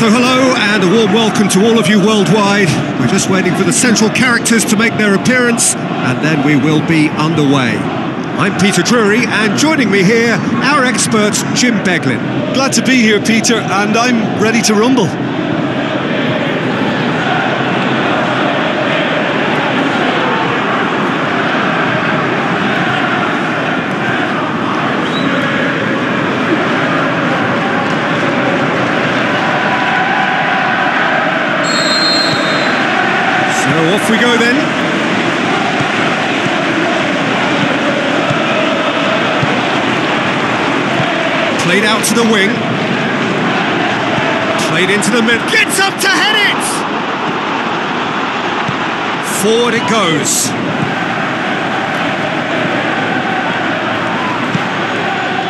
So hello and a warm welcome to all of you worldwide. We're just waiting for the central characters to make their appearance and then we will be underway. I'm Peter Drury and joining me here, our expert Jim Beglin. Glad to be here, Peter, and I'm ready to rumble. So we go then. Played out to the wing. Played into the mid. Gets up to head it! Forward it goes.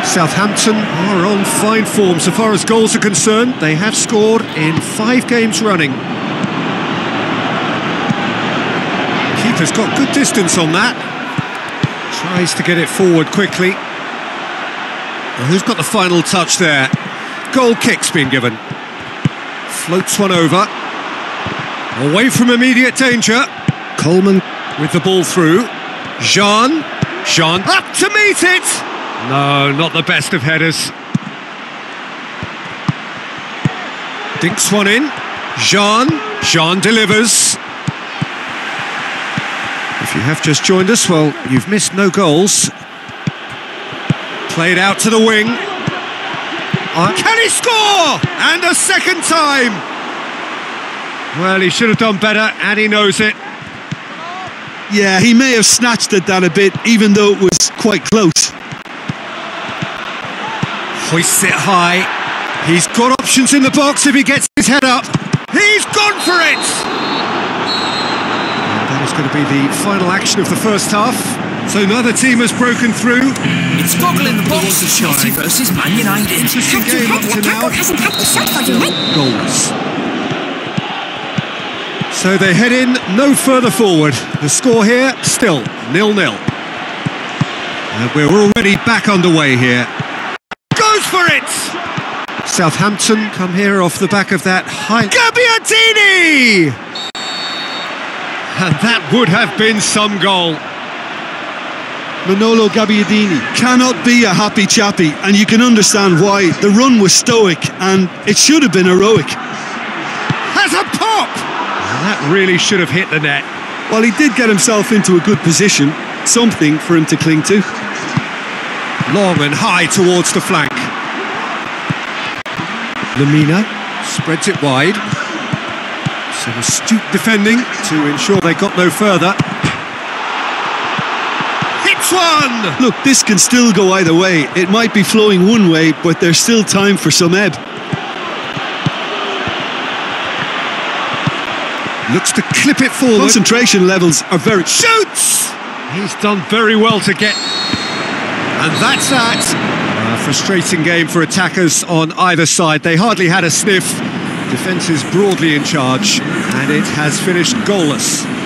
Southampton are on fine form so far as goals are concerned. They have scored in five games running. Keeper's got good distance on that. Tries to get it forward quickly. Well, who's got the final touch there? Goal kick's been given. Floats one over. Away from immediate danger. Coleman with the ball through. Jean. Jean up to meet it. No, not the best of headers. Dinks one in. Jean. Jean delivers. If you have just joined us, well, you've missed no goals. Played out to the wing. Uh, can he score? And a second time! Well, he should have done better, and he knows it. Yeah, he may have snatched at that a bit, even though it was quite close. Hoists it high. He's got options in the box if he gets his head up. He's gone for it! And that is going to be the final action of the first half. So neither team has broken through. It's Bogle in the box. Chelsea versus Man United. Interesting game up to now. hasn't had the shot for you, mate. goals. So they head in no further forward. The score here still nil-nil. And we're already back underway here. Goes for it! Southampton come here off the back of that high... Gabbiadini! And that would have been some goal. Manolo Gabbiadini cannot be a happy chappy, and you can understand why. The run was stoic, and it should have been heroic. Has a pop! And that really should have hit the net. While he did get himself into a good position, something for him to cling to. Long and high towards the flank. Lamina spreads it wide. Some astute defending to ensure they got no further. Hits one! Look, this can still go either way. It might be flowing one way, but there's still time for some ebb. Looks to clip it forward. Concentration levels are very. Shoots! He's done very well to get. And that's that. A frustrating game for attackers on either side. They hardly had a sniff. Defence is broadly in charge, and it has finished goalless.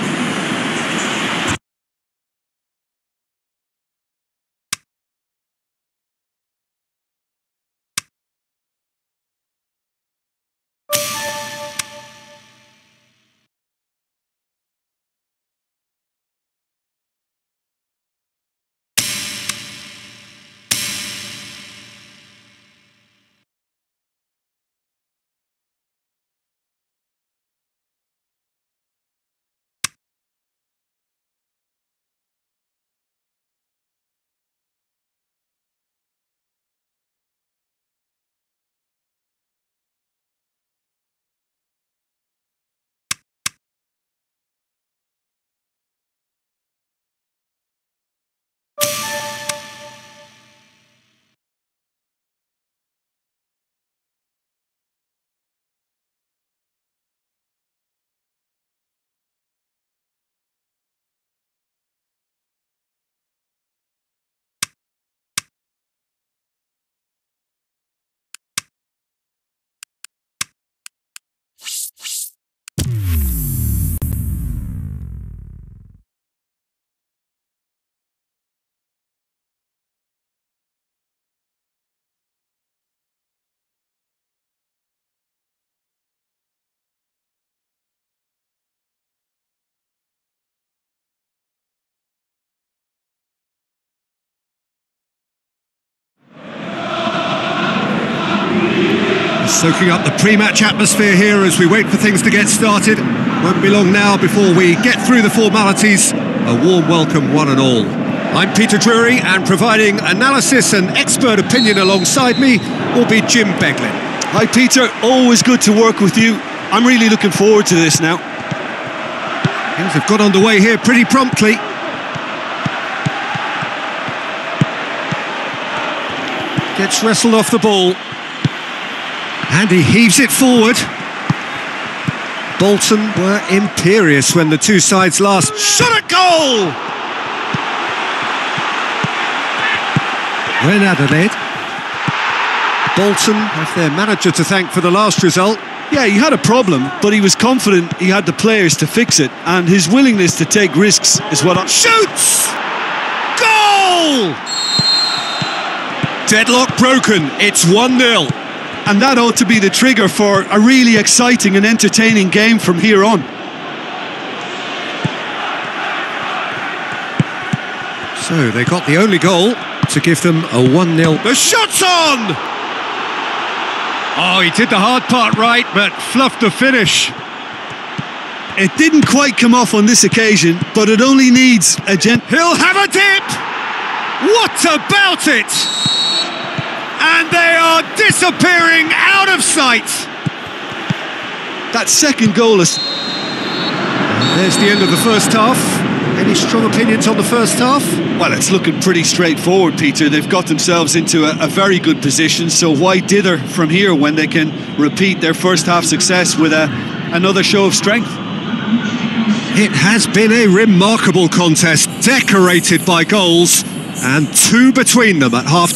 Soaking up the pre-match atmosphere here as we wait for things to get started. Won't be long now before we get through the formalities. A warm welcome, one and all. I'm Peter Drury, and providing analysis and expert opinion alongside me will be Jim Beglin. Hi, Peter. Always good to work with you. I'm really looking forward to this now. Things have got underway here pretty promptly. Gets wrestled off the ball. And he heaves it forward. Bolton were imperious when the two sides last shot a goal! When Adelaide. Bolton have their manager to thank for the last result. Yeah, he had a problem, but he was confident he had the players to fix it, and his willingness to take risks is what I... Shoots! Goal! Deadlock broken, it's 1-0. And that ought to be the trigger for a really exciting and entertaining game from here on. So they got the only goal to give them a 1-0. The shot's on! Oh, he did the hard part right, but fluffed the finish. It didn't quite come off on this occasion, but it only needs a gent... He'll have a dip! What about it? And they are disappearing out of sight! That second goal is... There's the end of the first half. Any strong opinions on the first half? Well, it's looking pretty straightforward, Peter. They've got themselves into a, a, very good position, so why dither from here when they can repeat their first half success with a, another show of strength? It has been a remarkable contest, decorated by goals, and two between them at half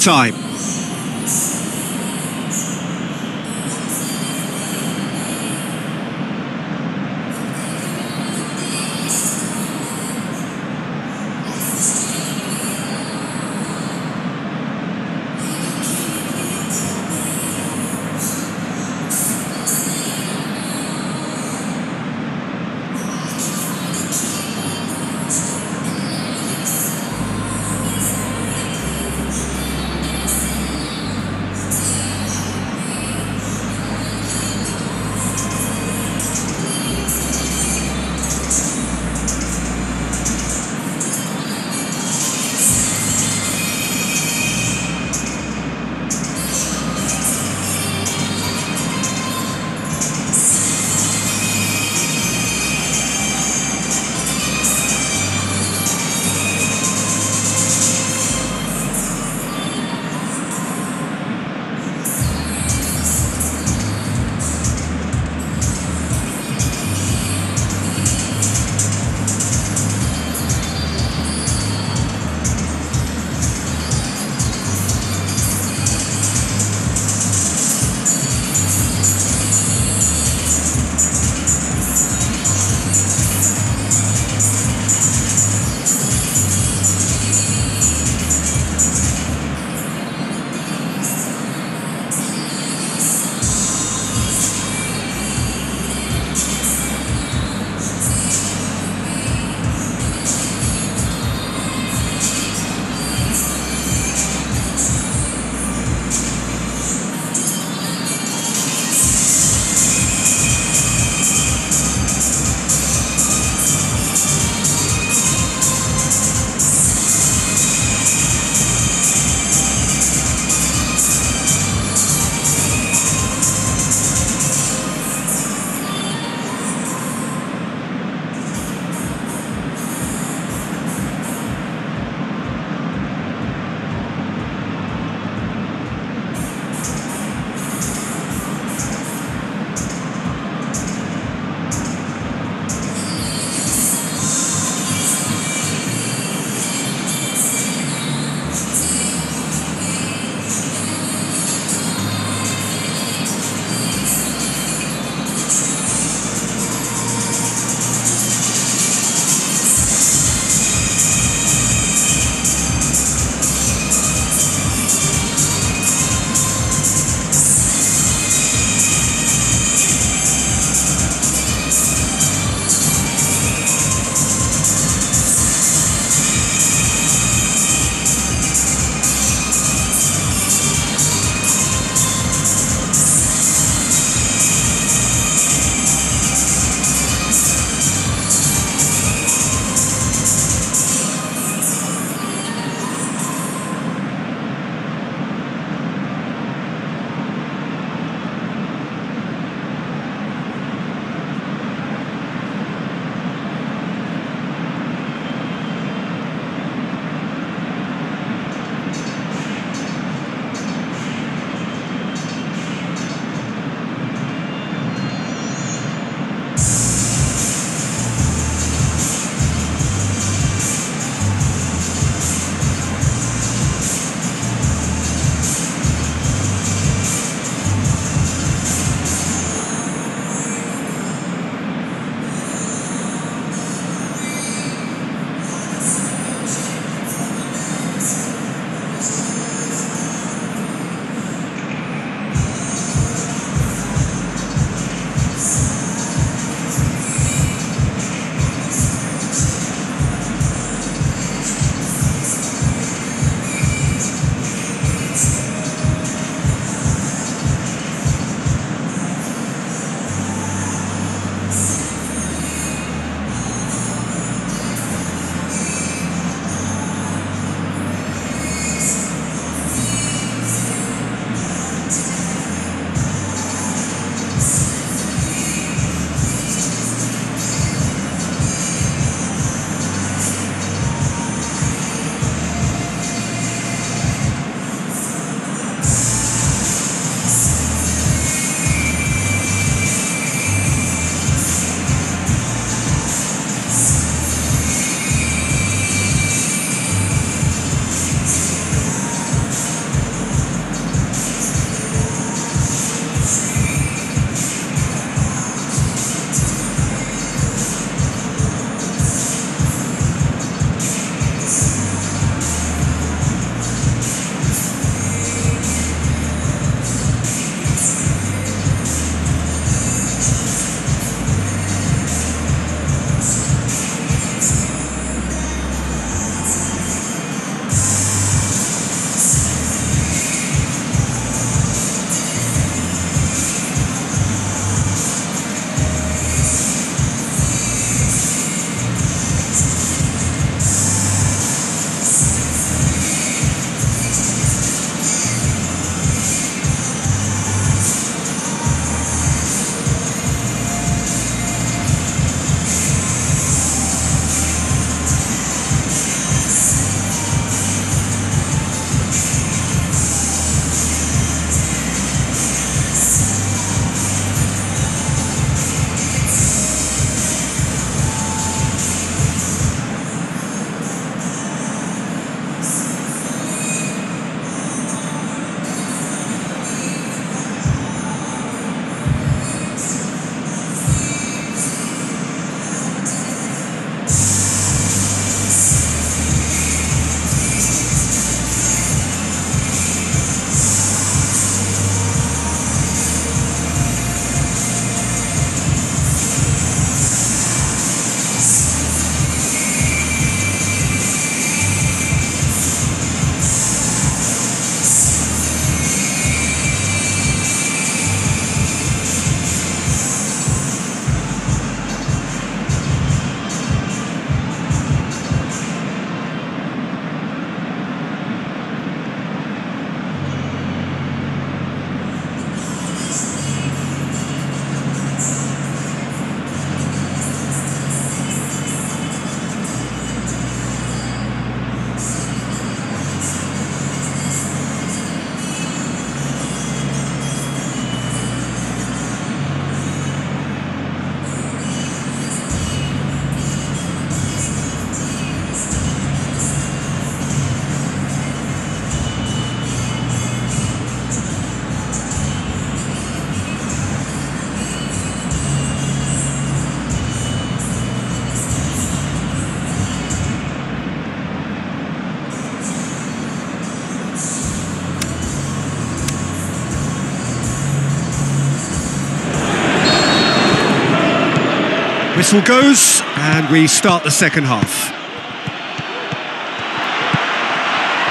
Whistle goes, and we start the second half.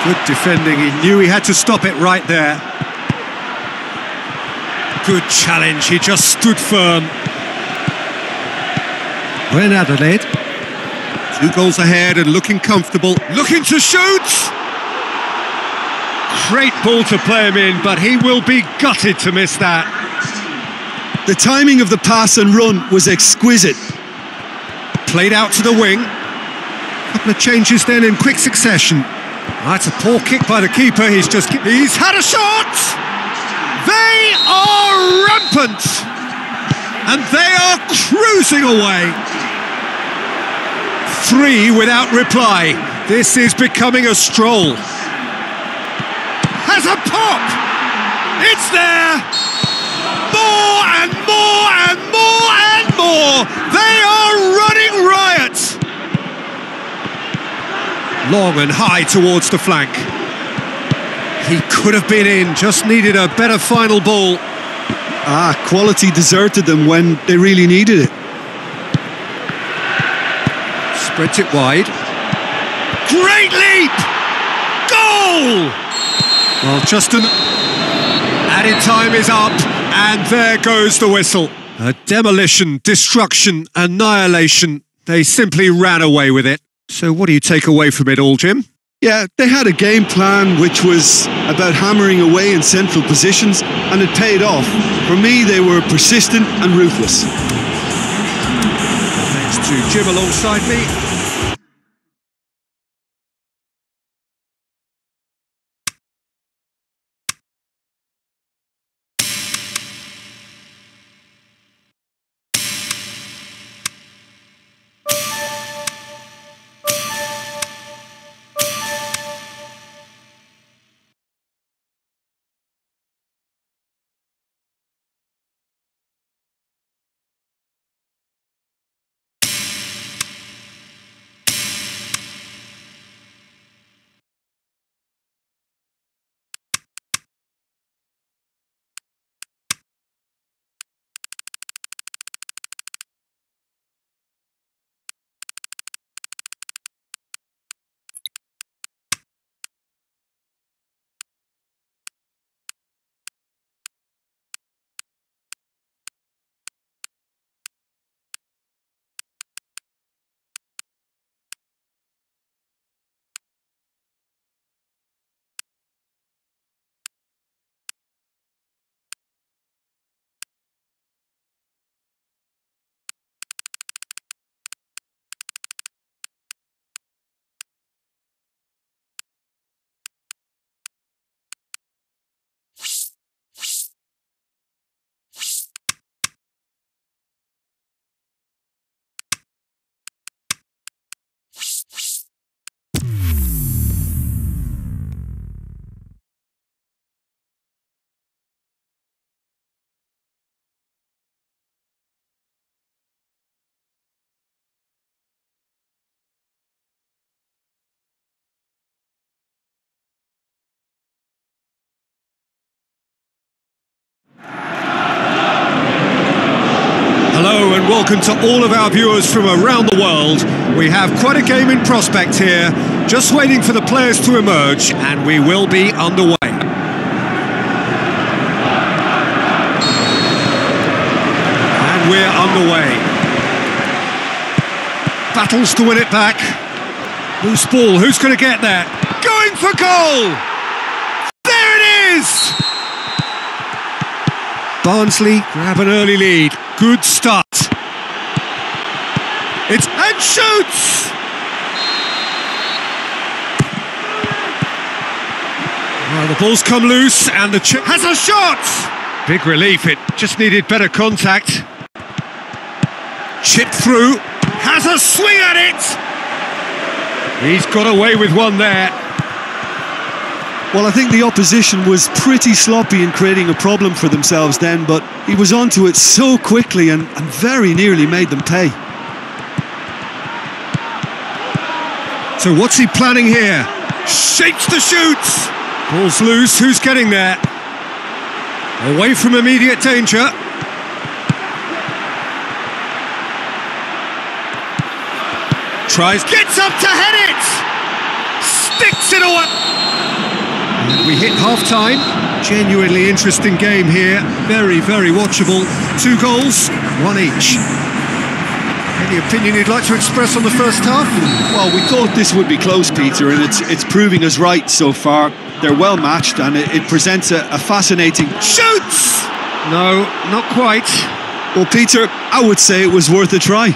Good defending, he knew he had to stop it right there. Good challenge, he just stood firm. When Adelaide, two goals ahead and looking comfortable, looking to shoot! Great ball to play him in, but he will be gutted to miss that. The timing of the pass and run was exquisite. Played out to the wing. A couple of changes then in quick succession. That's a poor kick by the keeper. He's just he's had a shot. They are rampant, and they are cruising away. Three without reply. This is becoming a stroll. Has a pop. It's there. More and more and more and more. They are running riot. Long and high towards the flank. He could have been in, just needed a better final ball. Ah, quality deserted them when they really needed it. Spreads it wide. Great leap! Goal! Well, Justin, added time is up, and there goes the whistle. A demolition, destruction, annihilation. They simply ran away with it. So, what do you take away from it all, Jim? Yeah, they had a game plan which was about hammering away in central positions, and it paid off. For me, they were persistent and ruthless. Thanks to Jim alongside me. Welcome to all of our viewers from around the world. We have quite a game in prospect here, just waiting for the players to emerge, and we will be underway. And we're underway. Battles to win it back. Loose ball, who's going to get there? Going for goal! There it is! Barnsley grab an early lead. Good start. It's and shoots. Well, the ball's come loose and the chip has a shot. Big relief. It just needed better contact. Chip through. Has a swing at it. He's got away with one there. Well, I think the opposition was pretty sloppy in creating a problem for themselves then, but he was onto it so quickly and, and very nearly made them pay. So what's he planning here? Shakes the shoots! Ball's loose, who's getting there? Away from immediate danger. tries, gets up to head it! Sticks it away! We hit half-time. Genuinely interesting game here. Very, very watchable. Two goals, one each. Any opinion you'd like to express on the first half? Well, we thought this would be close, Peter, and it's it's proving us right so far. They're well matched, and it, it presents a, a fascinating. Shoots! No, not quite. Well, Peter, I would say it was worth a try.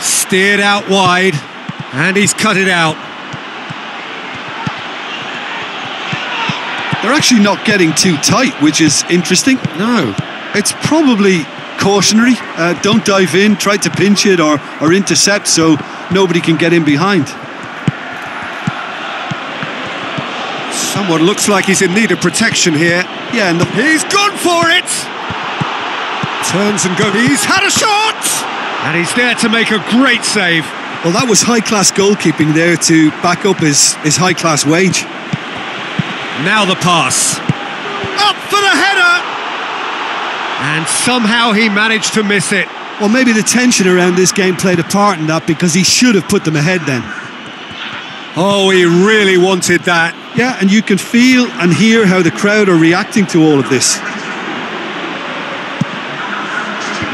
Steered out wide, and he's cut it out. They're actually not getting too tight, which is interesting. No. It's probably cautionary. Uh, don't dive in, try to pinch it or, or intercept so nobody can get in behind. Someone looks like he's in need of protection here. Yeah, and the, He's gone for it! Turns and goes. He's had a shot! And he's there to make a great save. well, that was high class goalkeeping there to back up his, his high class wage. Now the pass. Up for the header! And somehow he managed to miss it. Well, maybe the tension around this game played a part in that because he should have put them ahead then. Oh, he really wanted that. Yeah, and you can feel and hear how the crowd are reacting to all of this.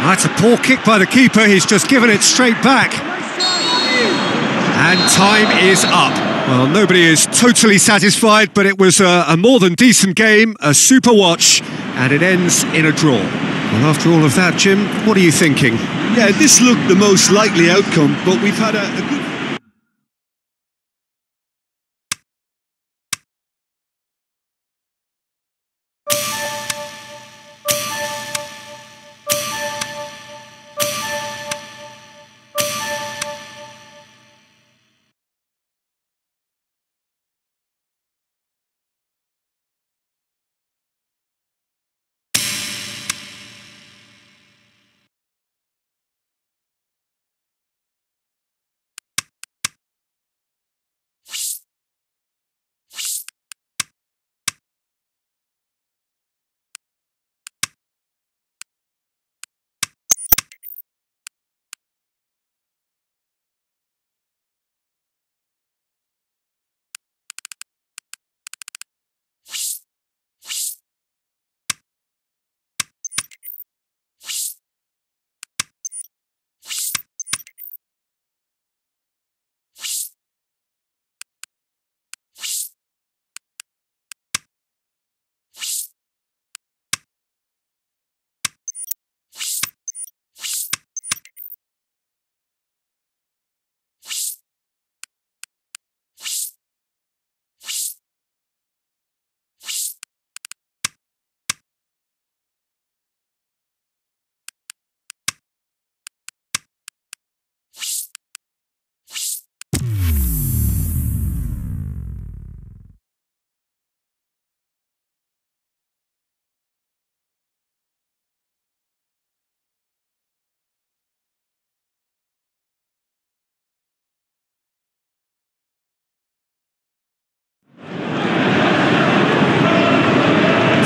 That's a poor kick by the keeper. He's just given it straight back. And time is up. Well, nobody is totally satisfied, but it was a, a more than decent game, a super watch, and it ends in a draw. Well, after all of that, Jim, what are you thinking? Yeah, this looked the most likely outcome, but we've had a, a good.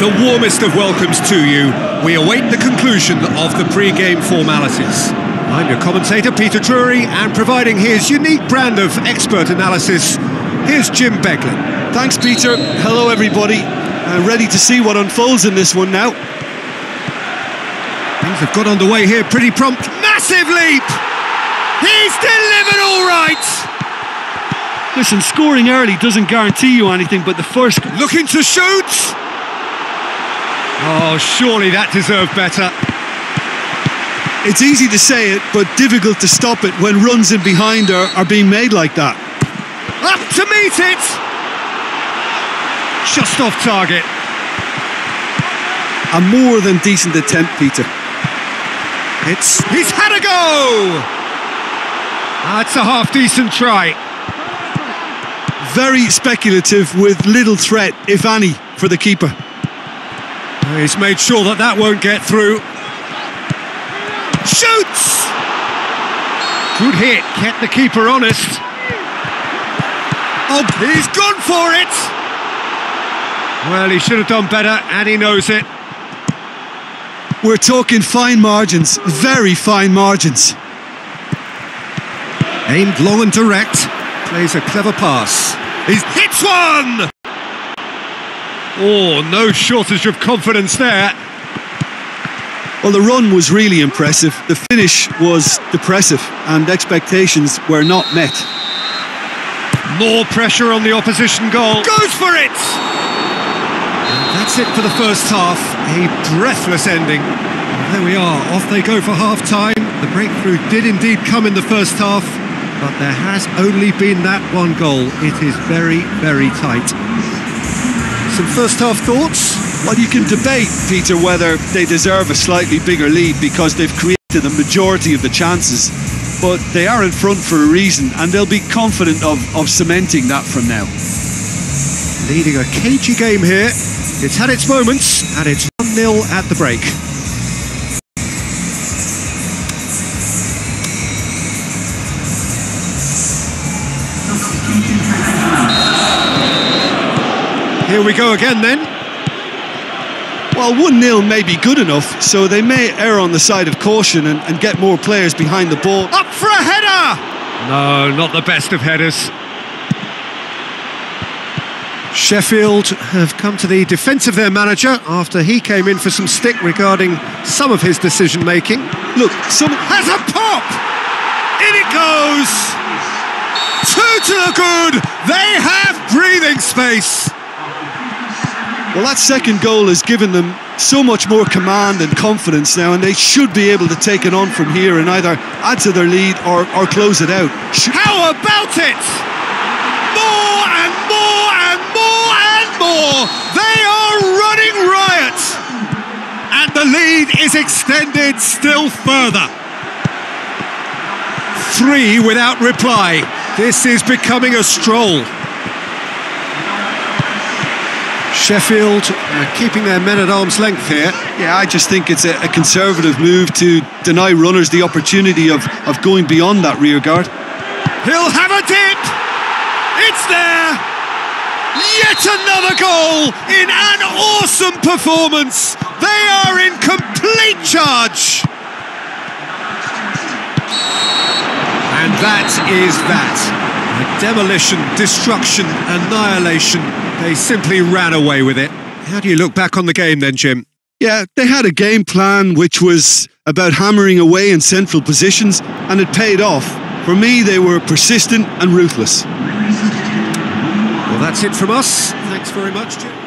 The warmest of welcomes to you. We await the conclusion of the pre-game formalities. I'm your commentator, Peter Drury, and providing his unique brand of expert analysis, here's Jim Beglin. Thanks, Peter. Hello, everybody. Uh, ready to see what unfolds in this one now. Things have got underway here pretty prompt. Massive leap! He's delivered all right! Listen, scoring early doesn't guarantee you anything, but the first. Looking to shoot! Oh, surely that deserved better. It's easy to say it, but difficult to stop it when runs in behind are, are being made like that. Up to meet it! Just off target. A more than decent attempt, Peter. It's he's had a go. That's a half decent try. Very speculative with little threat, if any, for the keeper. He's made sure that that won't get through. Shoots. Good hit, kept the keeper honest. Oh, he's gone for it. Well, he should have done better, and he knows it. We're talking fine margins, very fine margins. Aimed long and direct. Plays a clever pass. He hits one! Oh, no shortage of confidence there. Well, the run was really impressive. The finish was depressive, and expectations were not met. More pressure on the opposition goal. Goes for it! And that's it for the first half. A breathless ending. There we are, off they go for half time. The breakthrough did indeed come in the first half, but there has only been that one goal. It is very, very tight. Some first half thoughts? Well, you can debate, Peter, whether they deserve a slightly bigger lead because they've created the majority of the chances. But they are in front for a reason, and they'll be confident of, of cementing that from now. Leading a cagey game here. It's had its moments, and it's 1 0 at the break. Here we go again then. Well, 1 0 may be good enough, so they may err on the side of caution and, and get more players behind the ball. Up for a header! No, not the best of headers. Sheffield have come to the defence of their manager after he came in for some stick regarding some of his decision making. Look, some has a pop! In it goes! Two to the good! They have breathing space! Well, that second goal has given them so much more command and confidence now, and they should be able to take it on from here and either add to their lead or, or close it out. How about it? More and more and more and more! They are running riot! And the lead is extended still further. Three without reply. This is becoming a stroll. Sheffield uh, keeping their men at arm's length here. Yeah, I just think it's a, a, conservative move to deny runners the opportunity of, of going beyond that rear guard. He'll have a dip! It's there! Yet another goal in an awesome performance! They are in complete charge! And that is that. Demolition, destruction, annihilation. They simply ran away with it. How do you look back on the game then, Jim? Yeah, they had a game plan which was about hammering away in central positions, and it paid off. For me, they were persistent and ruthless. Well, that's it from us. Thanks very much, Jim.